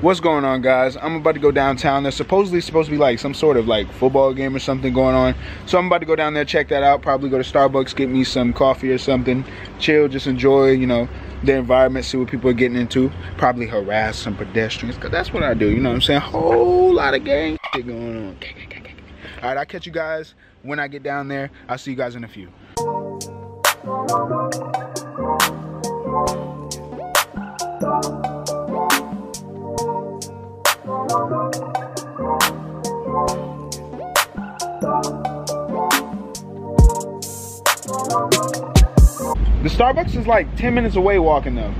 What's going on guys? I'm about to go downtown. There's supposedly supposed to be like some sort of like football game or something going on. So I'm about to go down there, check that out. Probably go to Starbucks, get me some coffee or something. Chill, just enjoy, you know, the environment, see what people are getting into. Probably harass some pedestrians, cause that's what I do, you know what I'm saying? Whole lot of gang shit going on. All right, I'll catch you guys when I get down there. I'll see you guys in a few. The Starbucks is like 10 minutes away walking though.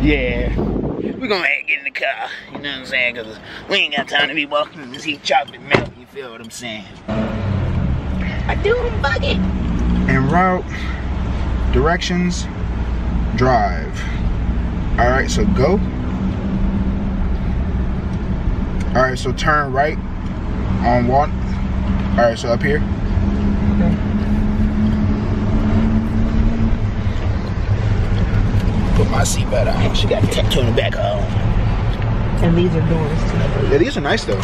Yeah. We're gonna get in the car, you know what I'm saying? Cause we ain't got time to be walking in this heat chocolate milk, you feel what I'm saying? I do bucket. And route, directions, drive. All right, so go. All right, so turn right on one. All right, so up here. Put my seatbelt on. She got to in the back on. And these are doors too. Yeah, these are nice though.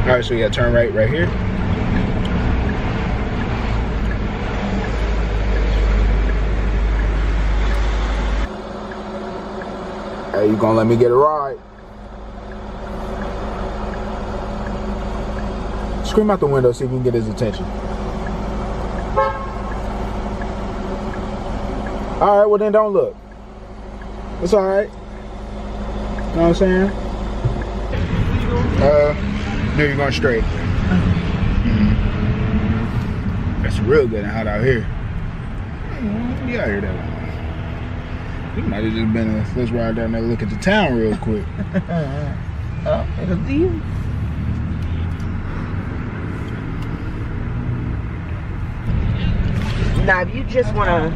All right, so you got to turn right right here. Hey, you gonna let me get a ride? Scream out the window, see if you can get his attention. All right, well then don't look. It's all right. You know what I'm saying? Uh, no, you're going straight. Mhm. That's real good and hot out here. Mm, You out here that You might have just been a, let's ride down there look at the town real quick. Oh, it'll be you. Now, if you just wanna,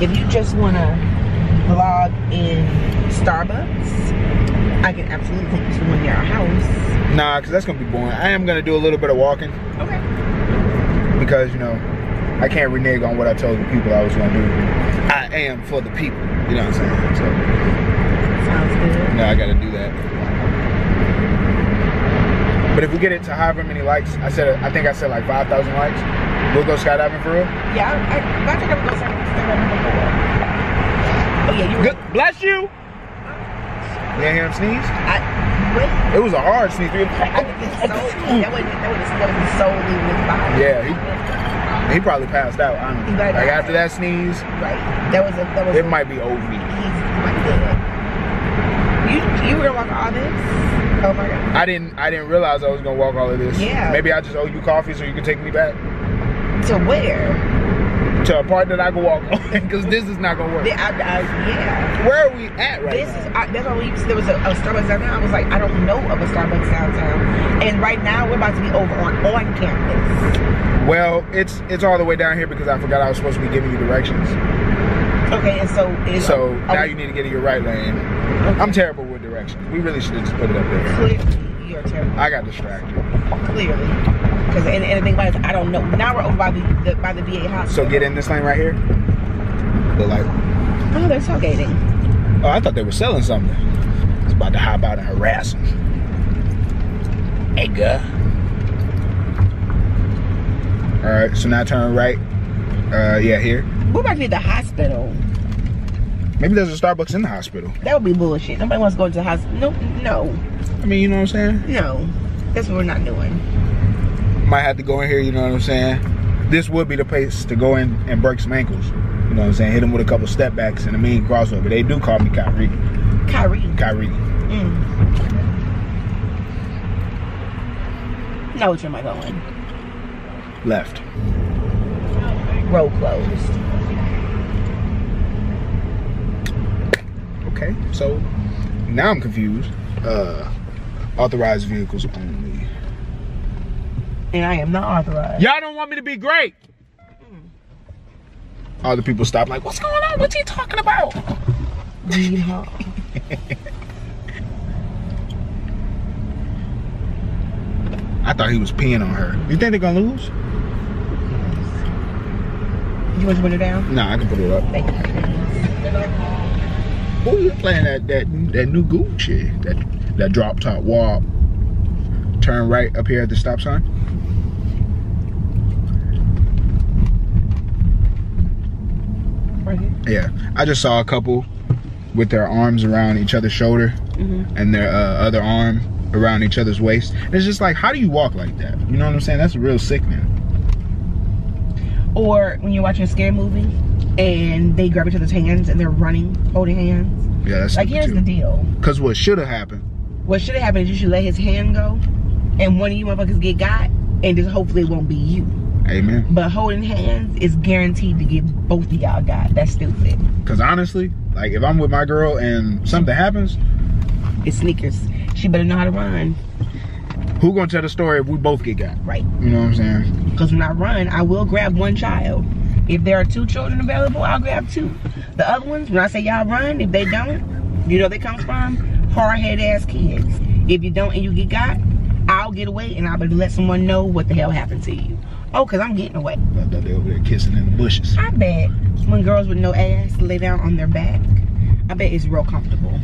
if you just wanna vlog in Starbucks, I can absolutely take you to one near our house. Nah, because that's going to be boring. I am going to do a little bit of walking Okay. because, you know, I can't renege on what I told the people I was going to do. I am for the people. You know what I'm saying? So, Sounds good. no, I got to do that. But if we get it to however many likes, I said, I think I said like 5,000 likes, we'll go skydiving for real. Yeah, I, I, I think I'm gonna start Starbucks before. Oh yeah, you. Good. Bless you. You ain't hear him sneeze? I, wait. It was a hard sneeze. I think it's so. That wasn't. That was. That was solely with body. Yeah, he, he probably passed out, honestly. He might Like have. after that sneeze, Right. That was a. That was. it a, might be over. He's like dead. You you were gonna walk all this? Oh my god. I didn't I didn't realize I was gonna walk all of this. Yeah. Maybe I just owe you coffee so you can take me back To where? To a part that I can walk on because this is not gonna work. The- I, I, yeah. Where are we at right This now? is. I, that's why said there was a, a Starbucks downtown. I was like, I don't know of a Starbucks downtown. And right now we're about to be over on on campus. well, it's it's all the way down here because I forgot I was supposed to be giving you directions. Okay, and so is So are now we- you need to get in your right lane. I'm terrible with directions. We really should have just put it up there. Clearly, you're terrible. I got distracted. Clearly, because and, and the thing about it is, I don't know. Now we're over by the, the by the VA hospital. So get in this lane right here. The light. Oh, they're tailgating. Oh, I thought they were selling something. It's about to hop out and harass them. Hey, girl. All right, so now turn right. Uh, yeah, here. We're about to be the hospital. Maybe there's a Starbucks in the hospital. That would be bullshit. Nobody wants to go to the hospital. No, no, I mean, you know what I'm saying? no. That's what we're not doing. Might have to go in here, you know what I'm saying? This would be the place to go in and break some ankles. You know what I'm saying? Hit him with a couple step backs and a mean crossover. They do call me Kyrie. Kyrie. Kyrie. Mm. Now which am I going? Left. Road closed. Okay, so now I'm confused. Uh, authorized vehicles only. And I am not authorized. Y'all don't want me to be great. All the people stop like, what's going on? What's he talking about? Yeehaw. I thought he was peeing on her. You think they're gonna lose? You want to put it down? Nah, I can put it up. Thank you. Who you playing that that that new Gucci? That that drop top wall. Turn right up here at the stop sign. Right here. Yeah, I just saw a couple with their arms around each other's shoulder Mm-hmm. and their uh, other arm around each other's waist. And it's just like, how do you walk like that? You know what I'm saying? That's real sickening. Or when you're watching a scary movie and they grab each other's hands and they're running, holding hands. Yeah, that's Like here's the deal. Because what should have happened? What should have happened is you should let his hand go, and one of you motherfuckers get got, and just hopefully it won't be you. Amen. But holding hands is guaranteed to get both of y'all got. That's stupid. Because honestly, like if I'm with my girl and something happens, It's sneakers. She better know how to run. who gonna tell the story if we both get got? Right. You know what I'm saying? Because when I run, I will grab one child. If there are two children available, I'll grab two. The other ones, when I say y'all run, if they don't, you know they come from? Hard-headed ass kids. If you don't and you get got, I'll get away and I'll better let someone know what the hell happened to you. Oh, because I'm getting away. They over there kissing in the bushes. I bet when girls with no ass lay down on their back, I bet it's real comfortable.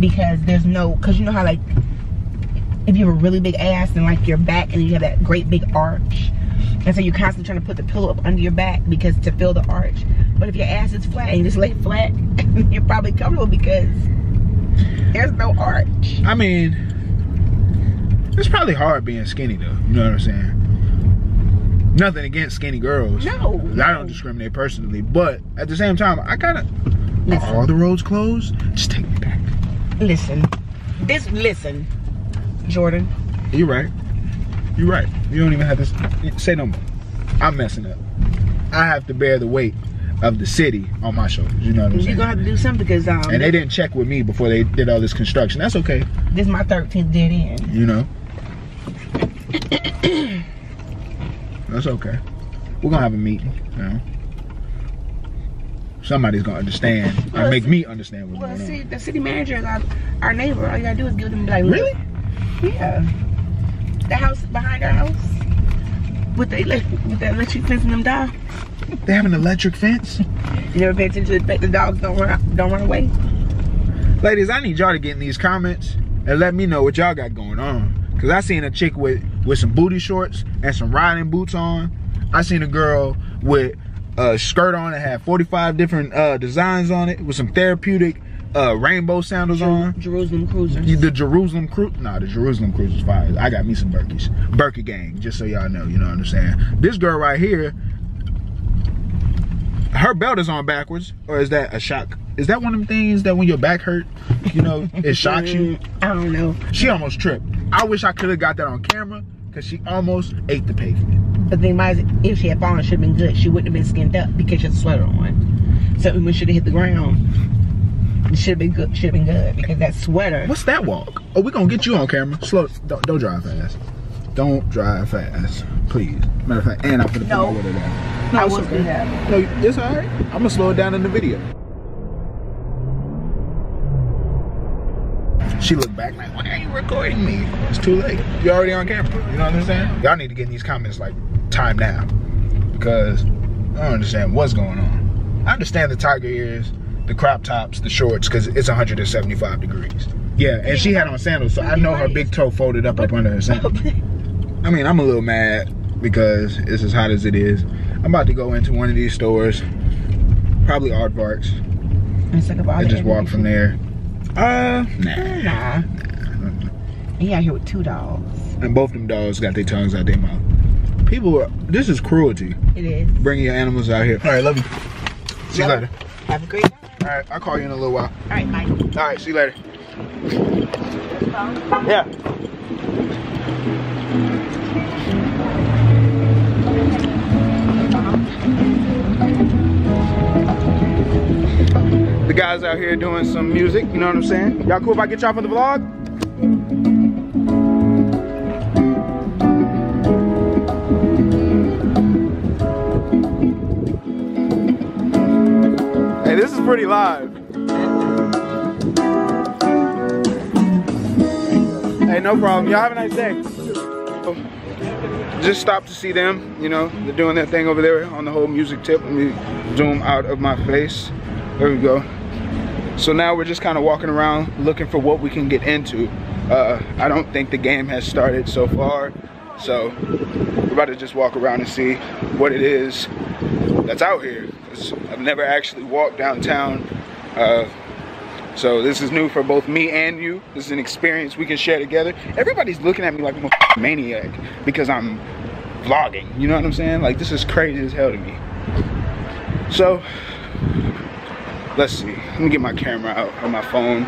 Because there's no, because you know how like, if you have a really big ass and like your back and you have that great big arch, and so you're constantly trying to put the pillow up under your back because to fill the arch. But if your ass is flat and you just lay flat, you're probably comfortable because there's no arch. I mean, it's probably hard being skinny though. You know what I'm saying? Nothing against skinny girls. No. I don't discriminate personally, but at the same time, I kind of. Are all the roads closed? Just take me back. Listen, this, listen, Jordan. You're right. You're right. You don't even have to say no more. I'm messing up. I have to bear the weight of the city on my shoulders. You know what I'm You're saying? gonna have to do something because um, And they didn't check with me before they did all this construction. That's okay. this is my 13th dead end. You know. That's okay. We're gonna have a meeting. You know. Somebody's gonna understand Well, and make me understand what's Well, going see, on. the city manager is our, our neighbor. All you gotta do is give them like, Really? Yeah. The house behind our house with the elec- with the electric fence and them dogs. They have an electric fence. You never pay attention to the fact the dogs don't run don't run away. Ladies, I need y'all to get in these comments and let me know what y'all got going on. Cause I seen a chick with with some booty shorts and some riding boots on. I seen a girl with a skirt on that had 45 different uh, designs on it with some therapeutic uh, rainbow sandals on. Jerusalem cruisers. The Jerusalem cruise, nah, the Jerusalem cruise is fire. I got me some Berkeys, Berkey gang, just so y'all know. You know what I'm saying? This girl right here, her belt is on backwards, or is that a shock? Is that one of them things that when your back hurt, you know, it shocks you? I don't know. She almost tripped. I wish I could have got that on camera, cause she almost ate the pavement. But then, thing about it, if she had fallen, it should have been good. She wouldn't have been skinned up because she had a sweater on. So when she should have hit the ground, it should have been good. Should have been good because that sweater. What's that walk? Oh, we gonna get you on camera. Slow, don't, don't drive fast. Don't drive fast, please. Matter of fact, and I'm gonna put No. my window down. I it's okay. that. No, it's all right. I'm gonna slow it down in the video. She looked back like, why are you recording me? It's too late. You're already on camera. You know what I'm saying? Y'all need to get in these comments like time now. Because I don't understand what's going on. I understand the tiger ears, the crop tops, the shorts, because it's 175 degrees. Yeah, and she had on sandals, so I know her big toe folded up up under her sandals. I mean, I'm a little mad because it's as hot as it is. I'm about to go into one of these stores, probably Aardvarks, It's like about and just walk from there. Uh, nah. Nah. He out here with two dogs. And both of them dogs got their tongues out their mouth. People, are, this is cruelty. It is. Bringing your animals out here. All right, love you. See you later. Have a great time. All right, I'll call you in a little while. All right, bye. All right, see you later. Yeah. The guys out here doing some music, you know what I'm saying? Y'all cool if I get y'all for the vlog? Pretty live. Hey, no problem. Y'all have a nice day. just stopped to see them. You know, they're doing their thing over there on the whole music tip. Let me zoom out of my face. There we go. So now we're just kind of walking around looking for what we can get into. Uh, I don't think the game has started so far. So we're about to just walk around and see what it is that's out here. I've never actually walked downtown. Uh, so this is new for both me and you. This is an experience we can share together. Everybody's looking at me like I'm a maniac because I'm vlogging. You know what I'm saying? Like this is crazy as hell to me. So let's see. Let me get my camera out on my phone.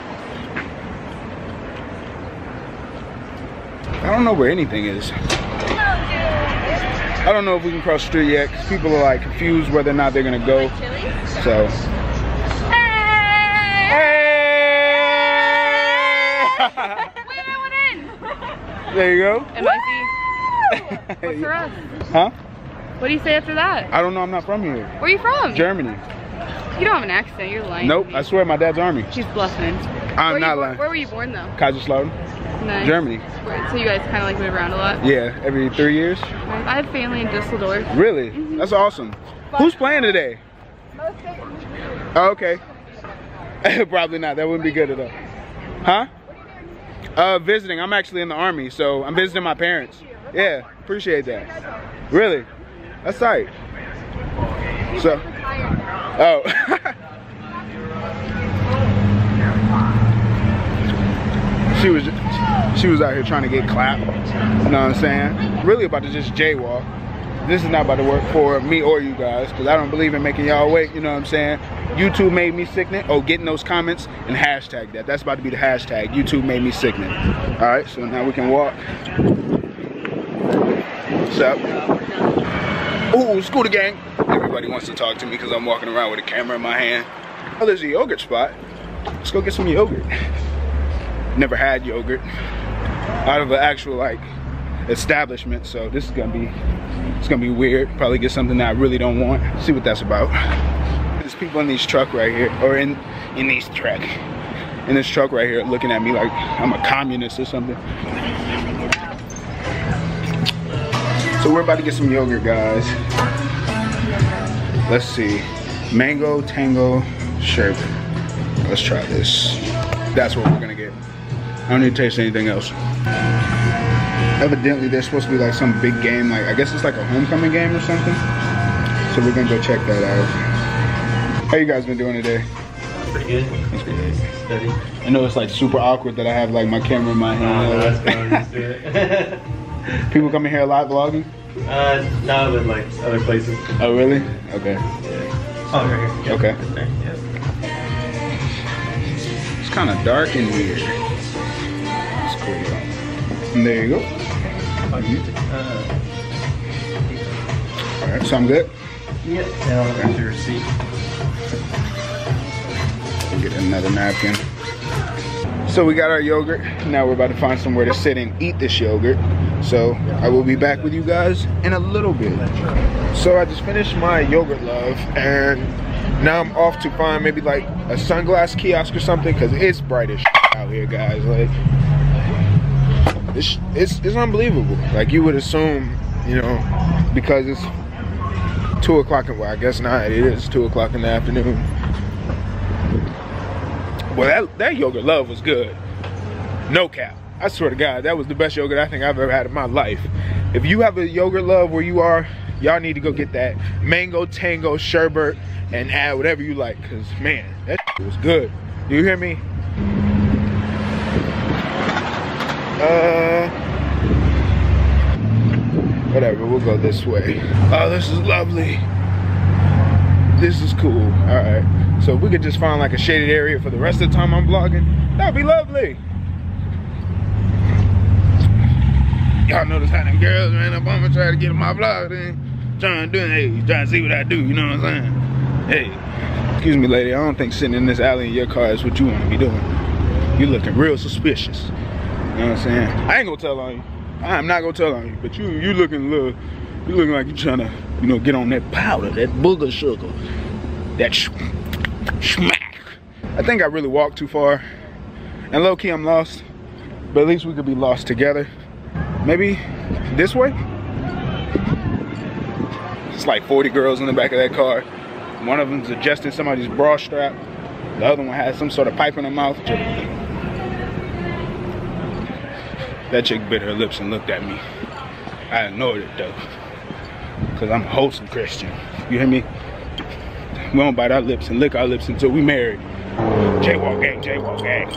I don't know where anything is. I don't know if we can cross the street yet because people are like confused whether or not they're gonna go. So. There you go. MIC. What's for us? Huh? What do you say after that? I don't know. I'm not from here. Where are you from? Germany. You don't have an accent. You're lying. Nope. I swear my dad's army. She's bluffing. I'm where not you, lying. Where were you born though? Kaiserslautern, Nice. Germany. So you guys kind of like move around a lot? Yeah, every three years. I have family in Dusseldorf. Really? That's awesome. Who's playing today? Oh, okay. Probably not. That wouldn't be good at all. Huh? Uh, visiting. I'm actually in the army, so I'm visiting my parents. Yeah, appreciate that. Really? That's tight. So. Oh. she was she was out here trying to get clapped. You know what I'm saying? Really about to just jaywalk. This is not about to work for me or you guys because I don't believe in making y'all wait. You know what I'm saying? YouTube made me sickening. Oh, getting those comments and hashtag that. That's about to be the hashtag. YouTube made me sickening. All right, so now we can walk. What's up? Ooh, scooter gang. Everybody wants to talk to me because I'm walking around with a camera in my hand. Oh, there's a yogurt spot. Let's go get some yogurt. Never had yogurt out of an actual like establishment, so this is gonna be it's gonna be weird. Probably get something that I really don't want. See what that's about. There's people in this truck right here, or in in this truck, in this truck right here, looking at me like I'm a communist or something. So we're about to get some yogurt, guys. Let's see, mango tango sherbet. Let's try this. That's what we're gonna get. I don't need to taste anything else. Evidently, there's supposed to be like some big game, like I guess it's like a homecoming game or something. So we're gonna go check that out. How you guys been doing today? Pretty good. That's good. Steady. I know it's like super awkward that I have like my camera in my hand. that's good. I'm used to it. People coming here a lot vlogging? uh, not with like other places. Oh really? Okay. Yeah. Oh, right here. Yep. Okay. Right there. Yep. It's kind of dark and weird. Cool though. And there you go. You All right, so I'm good. yep. Now I'll have your. Get another napkin. So we got our yogurt. Now we're about to find somewhere to sit and eat this yogurt. So I will be back with you guys in a little bit. So I just finished my yogurt love and now I'm off to find maybe like a sunglass kiosk or something because it's bright as out here guys. Like it's, it's, it's unbelievable. Like you would assume, you know, because it's two o'clock, well I guess not, it is two o'clock in the afternoon. Well, that, that yogurt love was good. No cap. I swear to God, that was the best yogurt I think I've ever had in my life. If you have a yogurt love where you are, y'all need to go get that mango tango sherbet and add whatever you like. Cause man, that was good. Do you hear me? Uh, whatever. We'll go this way. Oh, this is lovely. This is cool. All right. So if we could just find like a shaded area for the rest of the time I'm vlogging, that'd be lovely. Y'all notice how them girls ran up on me trying to get in my vlog then? Trying to do it, hey, trying to see what I do, you know what I'm saying? Hey, excuse me lady, I don't think sitting in this alley in your car is what you want to be doing. You looking real suspicious. Know what I'm saying? I ain't gonna tell on you. I'm not gonna tell on you, but you you looking a little, you looking like you trying to, you know, get on that powder, that booger sugar, that sh smack. I think I really walked too far, and low key I'm lost, but at least we could be lost together. Maybe this way? It's like 40 girls in the back of that car. One of them's adjusting somebody's bra strap. The other one has some sort of pipe in her mouth. That chick bit her lips and looked at me. I ignored it though. Cause I'm a wholesome Christian. You hear me? We don't bite our lips and lick our lips until we married. Jaywalk gang, jaywalk gang.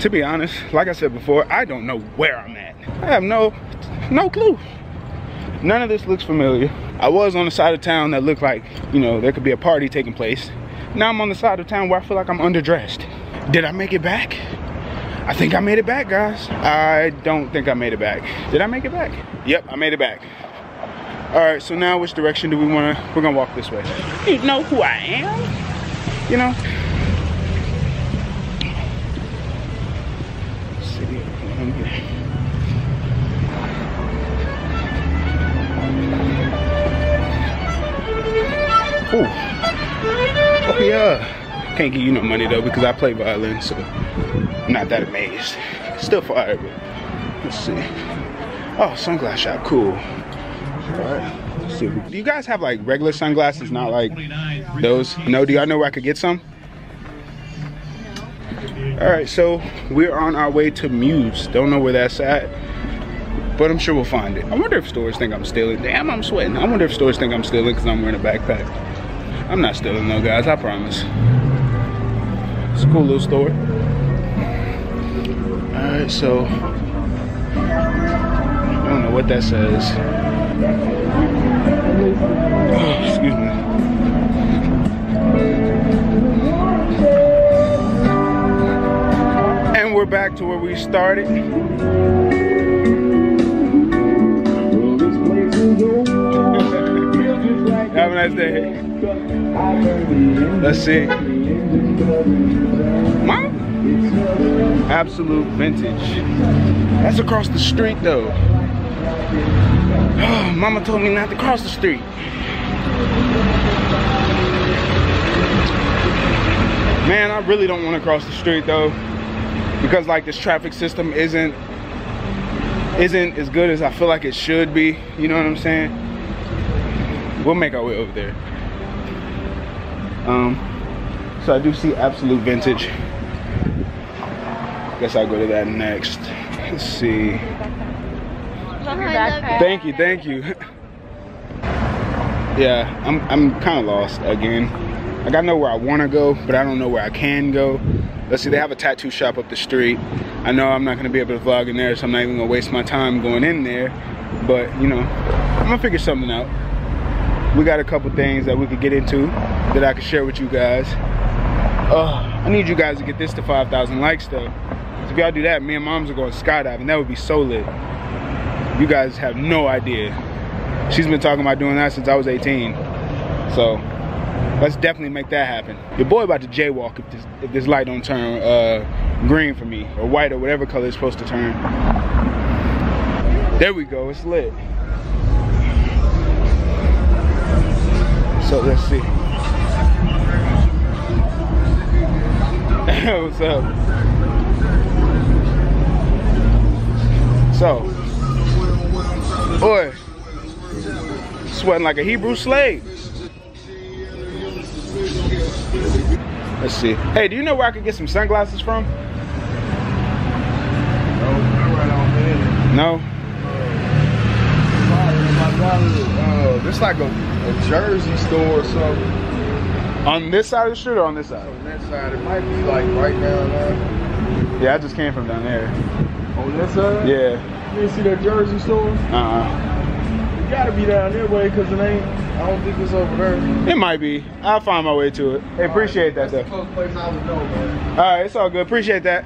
To be honest, like I said before, I don't know where I'm at. I have no, no clue. None of this looks familiar. I was on the side of town that looked like, you know, there could be a party taking place. Now I'm on the side of town where I feel like I'm underdressed. Did I make it back? I think I made it back, guys. I don't think I made it back. Did I make it back? Yep, I made it back. All right, so now which direction do we wanna, we're gonna walk this way. You know who I am? You know? City of. Ooh. Oh yeah. Can't give you no money though because I play violin, so not that amazed. Still fire, but let's see. Oh, sunglass shop, cool. Let's see. Do you guys have like regular sunglasses, not like those? No, do y'all know where I could get some? Alright, so we're on our way to Muse. Don't know where that's at. But I'm sure we'll find it. I wonder if stores think I'm stealing. Damn, I'm sweating. I wonder if stores think I'm stealing because I'm wearing a backpack. I'm not stealing though, guys, I promise. It's a cool little store. Alright, so I don't know what that says. Oh, excuse me. And we're back to where we started. Have a nice day. Let's see. Mom? Absolute vintage. That's across the street though. Oh, Mama told me not to cross the street. Man, I really don't want to cross the street though. Because like this traffic system isn't isn't as good as I feel like it should be. You know what I'm saying? We'll make our way over there. Um, so I do see absolute vintage. Guess I'll go to that next. Let's see. Thank you, thank you. yeah, I'm I'm kind of lost again. Like I know where I want to go, but I don't know where I can go. Let's see, they have a tattoo shop up the street. I know I'm not gonna be able to vlog in there, so I'm not even gonna waste my time going in there. But you know, I'm gonna figure something out. We got a couple things that we could get into that I could share with you guys. Uh, I need you guys to get this to 5,000 likes though. Y'all do that, me and moms are going skydiving. That would be so lit. You guys have no idea. She's been talking about doing that since I was 18. So let's definitely make that happen. Your boy about to jaywalk if this if this light don't turn uh, green for me or white or whatever color it's supposed to turn. There we go, it's lit. So let's see. What's up? So, boy, sweating like a Hebrew slave. Let's see. Hey, do you know where I could get some sunglasses from? No? Uh, it's like a, a Jersey store or something. On this side of the street or on this side? On that side, it might be like right down there. Yeah, I just came from down there. On that side? Yeah. You didn't see that Jersey store? Uh-uh. It gotta be down that way because it ain't. I don't think it's over there. It might be. I'll find my way to it. Hey, appreciate that though. That's the close place I would know, man. All right, it's all good. Appreciate that.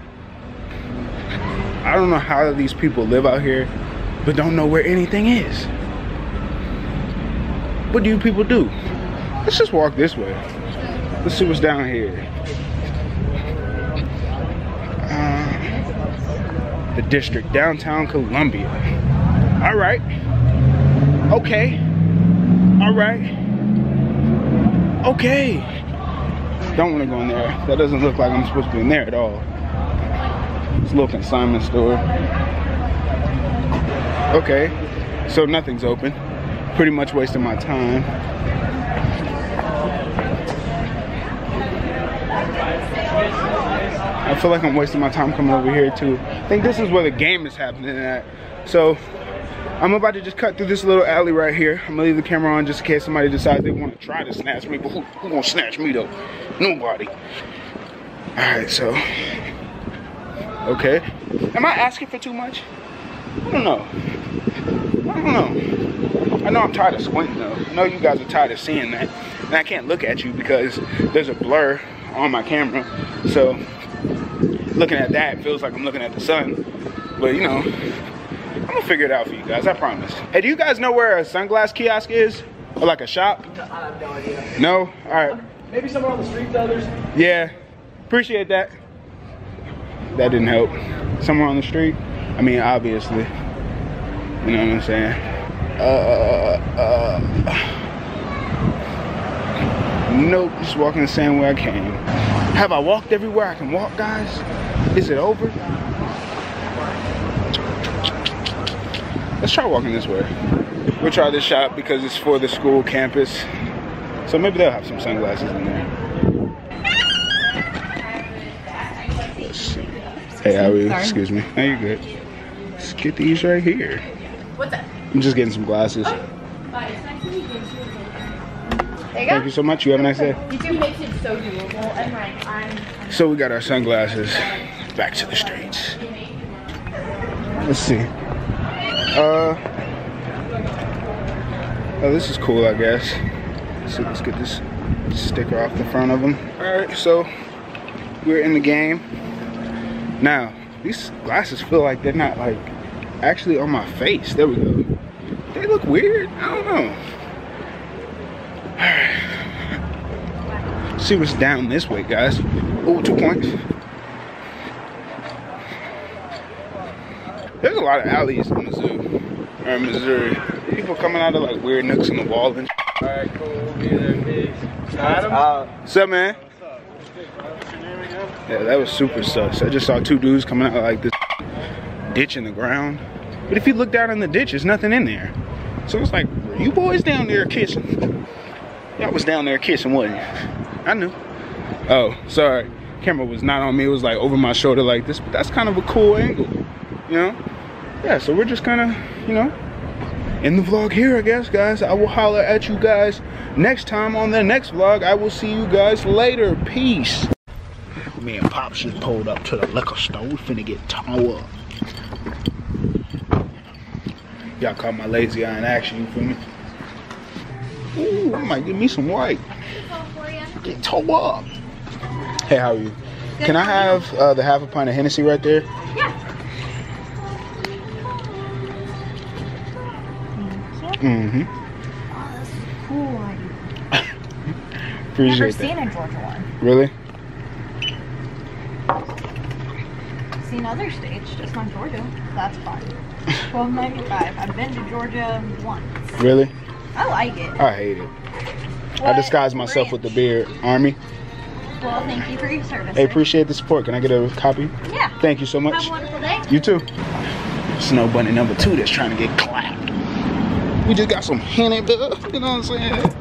I don't know how these people live out here, but don't know where anything is. What do you people do? Let's just walk this way. Let's see what's down here. The district, downtown Columbia. All right. Okay. All right. Okay. Don't want to go in there. That doesn't look like I'm supposed to be in there at all. It's a little consignment store. Okay, so nothing's open. pretty much wasting my time. I feel like I'm wasting my time coming over here too. I think this is where the game is happening at. So I'm about to just cut through this little alley right here. I'm gonna leave the camera on just in case somebody decides they wanna try to snatch me, but who, who gonna snatch me though? Nobody. All right, so, okay. Am I asking for too much? I don't know. I don't know. I know I'm tired of squinting though. I know you guys are tired of seeing that. And I can't look at you because there's a blur on my camera. So looking at that feels like I'm looking at the sun. But you know, I'm gonna figure it out for you guys, I promise. Hey, do you guys know where a sunglass kiosk is? Or like a shop? I have no idea. No? All right. Maybe somewhere on the street others. Yeah, appreciate that. That didn't help. Somewhere on the street? I mean, obviously. You know what I'm saying? Uh, uh, nope, just walking the same way I came. Have I walked everywhere I can walk, guys? Is it over? Let's try walking this way. We'll try this shop because it's for the school campus. So maybe they'll have some sunglasses in there. Let's see. Hey, how are you? Excuse me. No, you're good. Let's get these right here. What's that? I'm just getting some glasses. There you Thank you so much. You have a nice day. You two makes it so doable, and like I'm. So we got our sunglasses. Back to the streets. Let's see. Uh. Oh, this is cool, I guess. So let's get this sticker off the front of them. All right, so we're in the game. Now, these glasses feel like they're not like actually on my face. There we go. They look weird. I don't know. See what's down this way, guys. Oh, two points. There's a lot of alleys in Mizzou, or Missouri. People coming out of like weird nooks in the wall and. All right, cool. Be there, peace. Adam? Uh, What's up, man? Yeah, that was super sus. I just saw two dudes coming out of like this ditch in the ground. But if you look down in the ditch, there's nothing in there. So it's like, you boys down there kissing? Y'all was down there kissing, wasn't you? I knew. Oh, sorry. Camera was not on me. It was like over my shoulder like this. But that's kind of a cool angle, you know? Yeah, so we're just kind of, you know, in the vlog here, I guess, guys. I will holler at you guys next time on the next vlog. I will see you guys later. Peace. Me and Pops just pulled up to the liquor store. We finna get up. Y'all caught my lazy eye in action, you feel me? Ooh, I might give me some white. Get towed up. Hey, how are you? Can I have uh, the half a pint of Hennessy right there? Yeah. Mm-hmm. Cool idea. Never Appreciate seen that. a Georgia one. Really? Seen other states, just not Georgia. That's fun. Twelve ninety five. I've been to Georgia once. Really? I like it. I hate it. I disguise myself with the beard. Army. Well, thank you for your service. Hey, sir. appreciate the support. Can I get a copy? Yeah. Thank you so Have much. a wonderful day. You too. Snow bunny number two that's trying to get clapped. We just got some henny. You know what I'm saying?